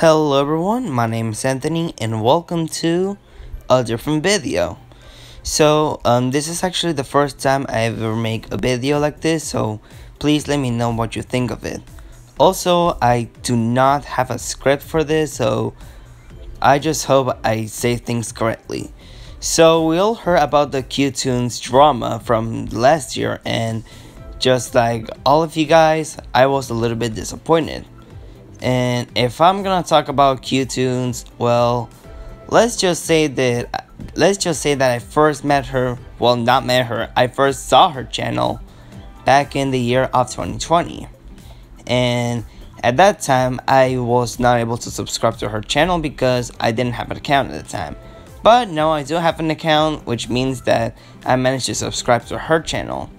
Hello everyone, my name is Anthony and welcome to a different video. So, um, this is actually the first time I ever make a video like this, so please let me know what you think of it. Also, I do not have a script for this, so I just hope I say things correctly. So, we all heard about the Q-Toons drama from last year and just like all of you guys, I was a little bit disappointed. And if I'm gonna talk about Q-Toons, well, let's just say that let's just say that I first met her, well not met her, I first saw her channel back in the year of 2020. And at that time, I was not able to subscribe to her channel because I didn't have an account at the time. But now I do have an account, which means that I managed to subscribe to her channel.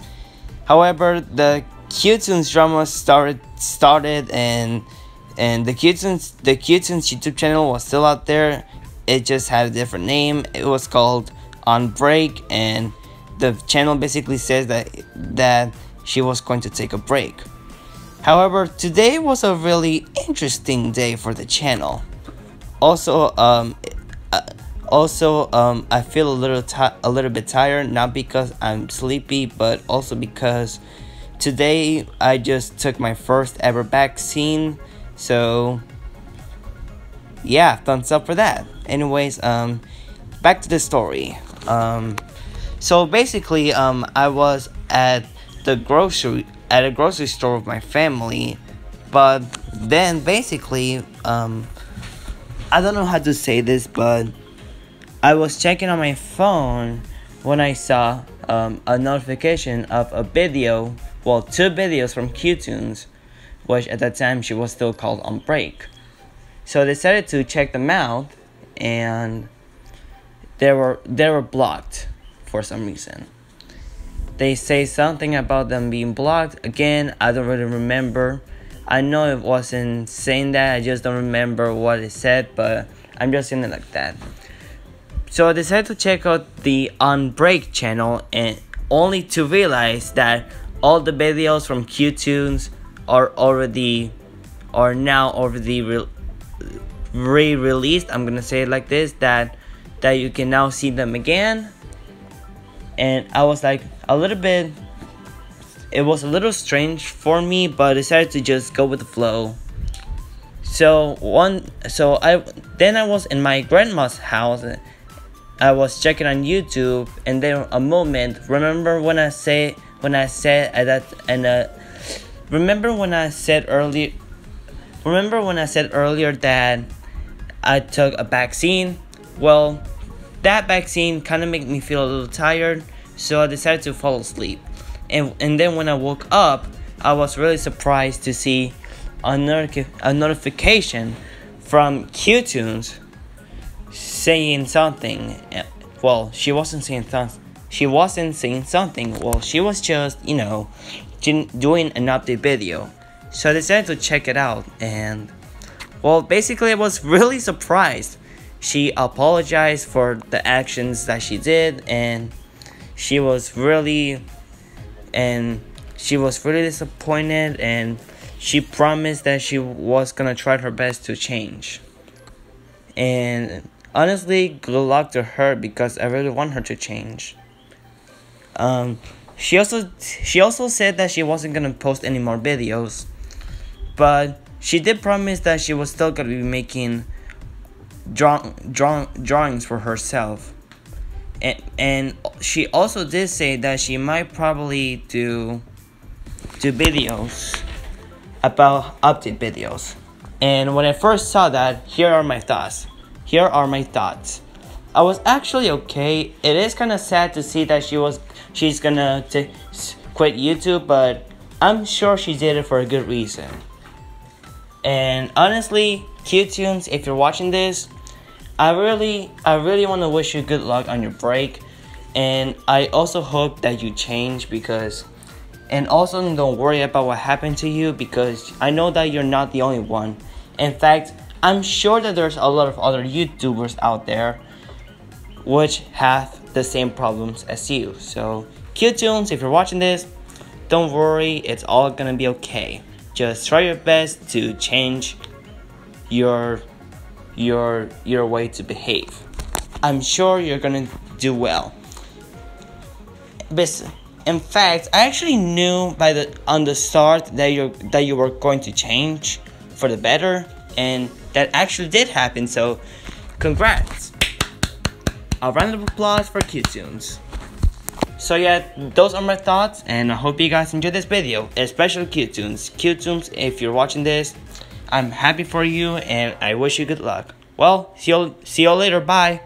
However, the Q-Toons drama started started and and the Q-Toons the Q-Toons YouTube channel was still out there. It just had a different name. It was called On Break and the channel basically says that that she was going to take a break. However, today was a really interesting day for the channel. Also, um, uh, also, um, I feel a little a little bit tired, not because I'm sleepy, but also because today I just took my first ever vaccine. So, yeah, thumbs up for that. Anyways, um, back to the story. Um, so basically, um, I was at the grocery at a grocery store with my family, but then basically, um, I don't know how to say this, but I was checking on my phone when I saw um, a notification of a video, well, two videos from Q-Toons, which at that time she was still called on break. So I decided to check them out, and they were they were blocked for some reason. They say something about them being blocked. Again, I don't really remember. I know it wasn't saying that. I just don't remember what it said, but I'm just saying it like that. So I decided to check out the On Break channel and only to realize that all the videos from Q-Toons are already are now already re-released. I'm gonna say it like this that that you can now see them again. And I was like a little bit it was a little strange for me, but I decided to just go with the flow. So one so I then I was in my grandma's house I was checking on YouTube, and then a moment. Remember when I say when I said at that and uh, remember when I said earlier. Remember when I said earlier that I took a vaccine? Well, that vaccine kind of made me feel a little tired, so I decided to fall asleep. And and then when I woke up, I was really surprised to see a, not- a notification from Q-Toons saying something. Eh, well, she wasn't saying something. She wasn't saying something. Well, she was just, you know, doing an update video. So I decided to check it out, and well, basically, I was really surprised. She apologized for the actions that she did, and she was really, and she was really disappointed, and she promised that she was gonna try her best to change. And honestly, good luck to her because I really want her to change. Um, she also she also said that she wasn't gonna post any more videos, but she did promise that she was still gonna be making draw, draw, drawings for herself. And, and she also did say that she might probably do do videos about update videos. And when I first saw that, here are my thoughts. Here are my thoughts. I was actually okay. It is kind of sad to see that she was she's gonna t- quit YouTube, but I'm sure she did it for a good reason. And honestly, Q-Toons, if you're watching this, I really, I really want to wish you good luck on your break, and I also hope that you change because, and also don't worry about what happened to you because I know that you're not the only one. In fact, I'm sure that there's a lot of other YouTubers out there which have the same problems as you. So, Q-Toons, if you're watching this, don't worry, it's all gonna be okay. Just try your best to change your your your way to behave. I'm sure you're gonna do well. But in fact, I actually knew by the on the start that you that you were going to change for the better, and that actually did happen. So, congrats! A round of applause for QToons. So yeah, those are my thoughts, and I hope you guys enjoyed this video, especially QToons. QToons, if you're watching this, I'm happy for you, and I wish you good luck. Well, see you see you later. Bye.